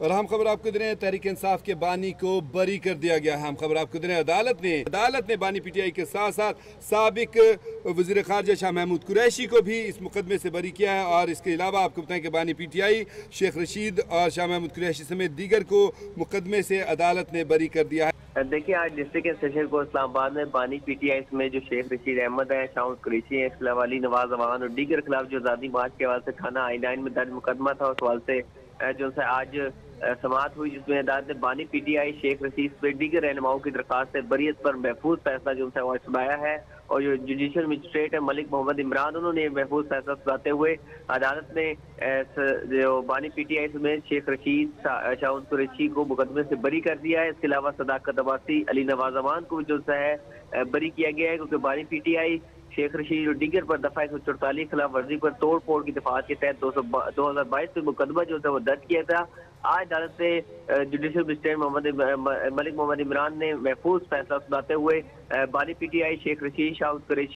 اور ہم خبر آپ کو دیں تحریک انصاف کے بانی کو بری کر دیا گیا ہے۔ ہم خبر آپ کو دیں عدالت نے عدالت نے بانی پی ٹی آئی کے ساتھ ساتھ سابق وزیر خارجہ شاہ محمود قریشی کو بھی اس مقدمے سے بری کیا ہے۔ اور اس کے علاوہ آپ کو بتائیں کہ بانی P T I Sheikh Rashid اور شاہ محمود قریشی سمیت دیگر کو مقدمے سے عدالت نے بری کر دیا ہے۔ دیکھیں آج ڈسٹرکٹ سیشن کو اسلام آباد میں بانی پی ٹی آئی اس میں جو شیخ رشید احمد ہیں، شاہ قریشی ہیں، اس کے علاوہ علی نواز اوان اور دیگر خلاف جو آزادی مارچ کے حوالے سے تھانہ آئی نائن میں درج مقدمہ تھا، اس حوالے سے، جو سے آج سماعت ہوئی، جس میں عدالت نے بانی P T I Sheikh Rashid پہ کے رہنماؤں کی درخواست سے بریت پر محفوظ فیصلہ جو سے وہ سنایا ہے۔ اور جو جوڈیشل مجسٹریٹ ہے ملک محمد عمران، انہوں نے محفوظ فیصلہ سناتے ہوئے عدالت نے جو بانی پی ٹی آئی سمیت شیخ رشید شاہ قریشی کو مقدمے سے بری کر دیا ہے۔ اس کے علاوہ صداقت عباسی علی نواز امان کو جو ہے بری کیا گیا ہے کیونکہ بانی P T I Sheikh Rashid اور دیگر پر دفعہ ایک سو چڑتالیس خلاف ورزی پر توڑ پھوڑ کی دفعات کے تحت دو ہزار بائیس میں مقدمہ جو تھا وہ درج کیا تھا۔ آج عدالت سے جوڈیشل مجسٹریٹ محمد ملک محمد عمران نے محفوظ فیصلہ سناتے ہوئے بانی P T I Sheikh Rashid Shah Qureshi